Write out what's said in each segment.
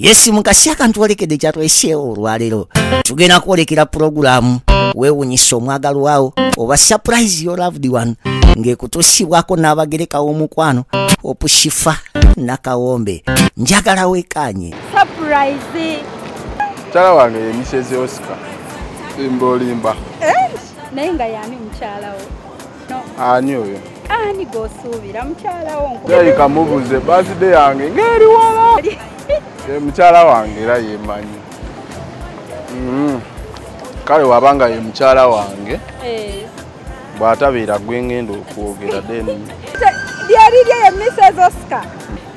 yesi mukasi akantu olekedde kyatweseewo olwaleero. Tugenda kwolekera pulogulaamu. Weewunyisa omwagalwawo oba surprise your loved one. Ng'ekutusibwako n'abagereka w'omukwano opushifa nakawombe. Njagala wekanye surprise. Mukyala wange ye misezi oscar. Simba olimba naye nga yani mukyalawo ani oyo? Ani gosuubira? Mukyalawo yayika mubuze baside yange. Ngeri wala mukyala wange era yemanyi Mm. kale wabanga ye mukyala wange bw'atabeera gwe ngenda okwogera then. Lyali lye ye mrs oscar.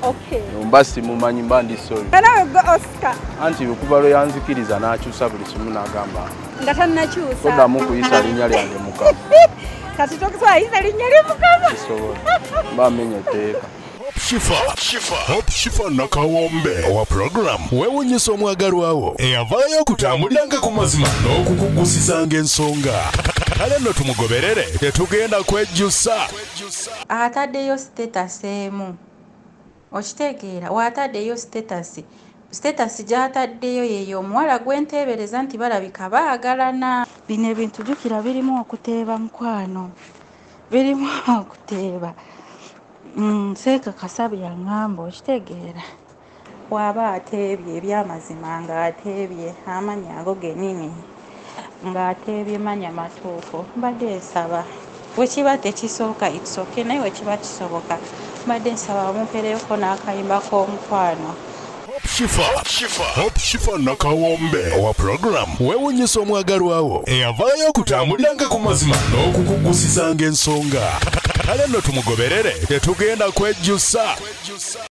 Okay. Mba simumanyi mba ndi sorry. Kanawe gwe oscar. Anti okuva lwe yanzikiriza n'akyusa buli kimu n'agamba. Nga tannakyusa. Toddamu kuyisa linnya lyange mukama kati tokusobola yisa linnya limukama kisobola mba menya etteeka shifa. Hop shifa. Nakawombe owa puroguramu weewunyisa omwagalwawo eyavaayo okutambuliranga ku mazima. N'okukugusizanga ensonga kale nno tumugoberere. Tetugenda kwejjusa. Ataddeyo sitetasi emu. Okitegeera waataddeyo sitetasi sitetasi gy'ataddeyo yeeyo omuwala gwenteebereza nti balabika baagalana. Bino ebintu jjukira birimu okuteeba mukwano. Birimu okuteeba seeka kasabi yaŋŋamba okitegeera bw'aba ateebye ebyamazima ng'ateebye amannya ago genini ng'ateebye manya matuufu mbadde nsaba. Bwe kiba tekisoboka itsoke naye bwe kiba kisoboka mbadde nsaba bamumpereyoko n'akayimba k'omukwano shifa hop shifa nakawombe owa puroguramu weewunyisa omwagalwawo eyavaayo okutambuliranga ku mazima n'okukugusizanga ensonga kale nno tumugoberere tetugenda kwejjusa